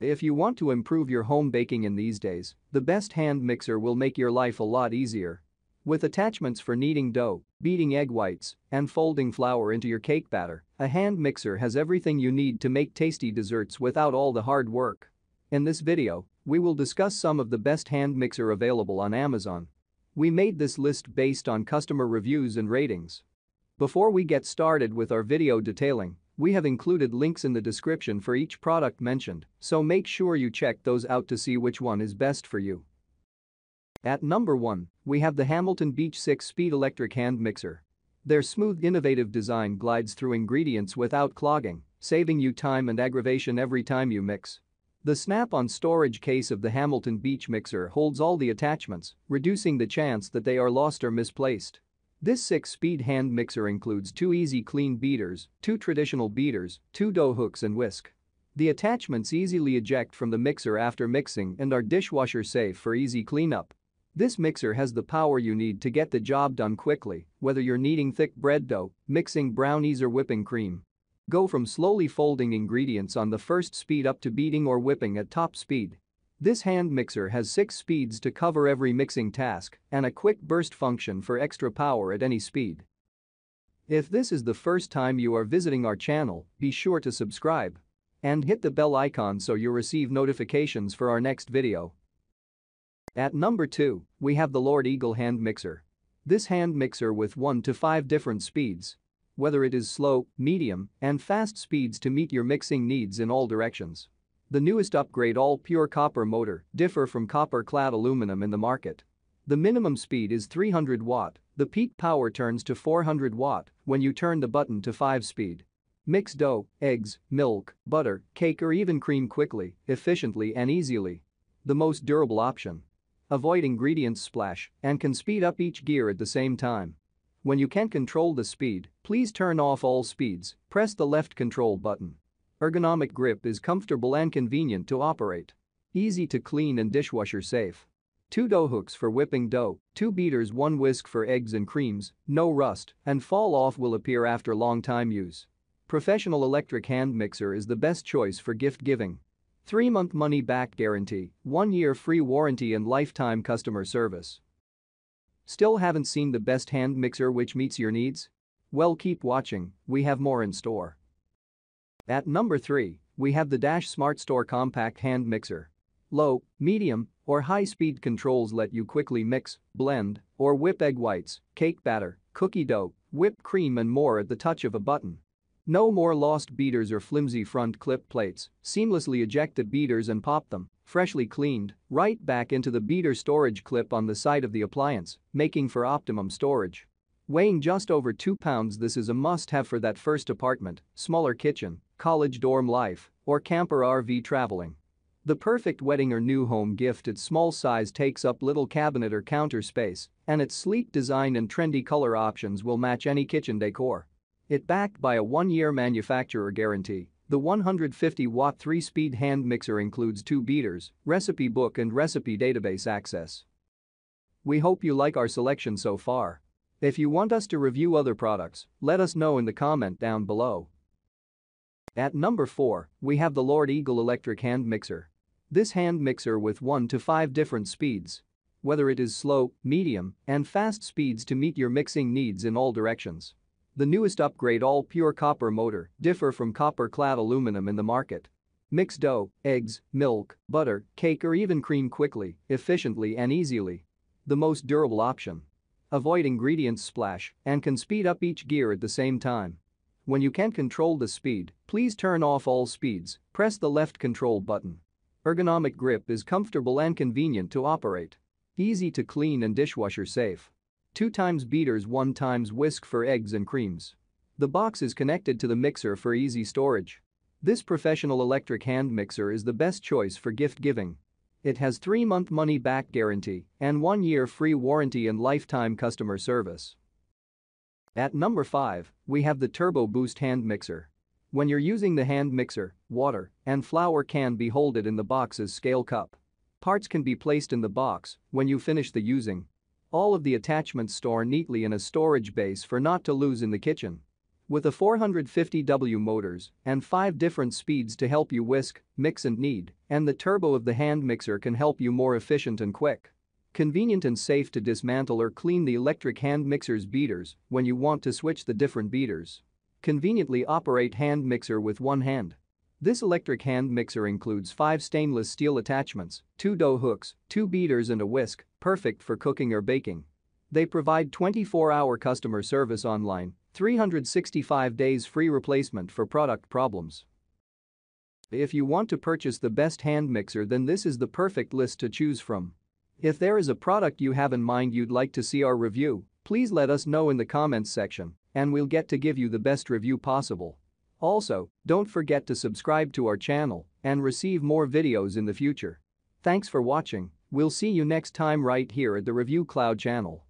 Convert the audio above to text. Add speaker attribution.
Speaker 1: If you want to improve your home baking in these days, the best hand mixer will make your life a lot easier. With attachments for kneading dough, beating egg whites, and folding flour into your cake batter, a hand mixer has everything you need to make tasty desserts without all the hard work. In this video, we will discuss some of the best hand mixer available on Amazon. We made this list based on customer reviews and ratings. Before we get started with our video detailing, we have included links in the description for each product mentioned, so make sure you check those out to see which one is best for you. At number 1, we have the Hamilton Beach 6-speed electric hand mixer. Their smooth innovative design glides through ingredients without clogging, saving you time and aggravation every time you mix. The snap-on storage case of the Hamilton Beach mixer holds all the attachments, reducing the chance that they are lost or misplaced. This 6-speed hand mixer includes two easy clean beaters, two traditional beaters, two dough hooks and whisk. The attachments easily eject from the mixer after mixing and are dishwasher safe for easy cleanup. This mixer has the power you need to get the job done quickly, whether you're kneading thick bread dough, mixing brownies or whipping cream. Go from slowly folding ingredients on the first speed up to beating or whipping at top speed. This hand mixer has 6 speeds to cover every mixing task and a quick burst function for extra power at any speed. If this is the first time you are visiting our channel, be sure to subscribe and hit the bell icon so you receive notifications for our next video. At number 2, we have the Lord Eagle hand mixer. This hand mixer with 1 to 5 different speeds. Whether it is slow, medium, and fast speeds to meet your mixing needs in all directions. The newest upgrade all-pure copper motor differ from copper-clad aluminum in the market. The minimum speed is 300 watt, the peak power turns to 400 watt when you turn the button to 5 speed. Mix dough, eggs, milk, butter, cake or even cream quickly, efficiently and easily. The most durable option. Avoid ingredients splash and can speed up each gear at the same time. When you can't control the speed, please turn off all speeds, press the left control button. Ergonomic grip is comfortable and convenient to operate. Easy to clean and dishwasher safe. Two dough hooks for whipping dough, two beaters one whisk for eggs and creams, no rust, and fall off will appear after long time use. Professional electric hand mixer is the best choice for gift giving. 3-month money-back guarantee, 1-year free warranty and lifetime customer service. Still haven't seen the best hand mixer which meets your needs? Well keep watching, we have more in store. At number 3, we have the Dash SmartStore Compact Hand Mixer. Low, medium, or high-speed controls let you quickly mix, blend, or whip egg whites, cake batter, cookie dough, whipped cream and more at the touch of a button. No more lost beaters or flimsy front clip plates, seamlessly eject the beaters and pop them, freshly cleaned, right back into the beater storage clip on the side of the appliance, making for optimum storage. Weighing just over 2 pounds this is a must-have for that first apartment, smaller kitchen, college dorm life, or camper RV traveling. The perfect wedding or new home gift its small size takes up little cabinet or counter space, and its sleek design and trendy color options will match any kitchen decor. It backed by a one-year manufacturer guarantee. The 150-watt 3-speed hand mixer includes two beaters, recipe book and recipe database access. We hope you like our selection so far. If you want us to review other products, let us know in the comment down below. At number 4, we have the Lord Eagle electric hand mixer. This hand mixer with 1 to 5 different speeds. Whether it is slow, medium, and fast speeds to meet your mixing needs in all directions. The newest upgrade all-pure copper motor differ from copper-clad aluminum in the market. Mix dough, eggs, milk, butter, cake or even cream quickly, efficiently and easily. The most durable option. Avoid ingredients splash and can speed up each gear at the same time. When you can't control the speed, please turn off all speeds, press the left control button. Ergonomic grip is comfortable and convenient to operate. Easy to clean and dishwasher safe. 2 times beaters 1 times whisk for eggs and creams. The box is connected to the mixer for easy storage. This professional electric hand mixer is the best choice for gift giving. It has 3-month money-back guarantee and 1-year free warranty and lifetime customer service. At number 5, we have the Turbo Boost hand mixer. When you're using the hand mixer, water and flour can be holded in the box's scale cup. Parts can be placed in the box when you finish the using all of the attachments store neatly in a storage base for not to lose in the kitchen. With a 450W motors and 5 different speeds to help you whisk, mix and knead, and the turbo of the hand mixer can help you more efficient and quick. Convenient and safe to dismantle or clean the electric hand mixer's beaters when you want to switch the different beaters. Conveniently operate hand mixer with one hand. This electric hand mixer includes 5 stainless steel attachments, 2 dough hooks, 2 beaters and a whisk, perfect for cooking or baking. They provide 24-hour customer service online 365 days free replacement for product problems. If you want to purchase the best hand mixer then this is the perfect list to choose from. If there is a product you have in mind you'd like to see our review, please let us know in the comments section and we'll get to give you the best review possible. Also, don't forget to subscribe to our channel and receive more videos in the future. Thanks for watching, we'll see you next time right here at the Review Cloud channel.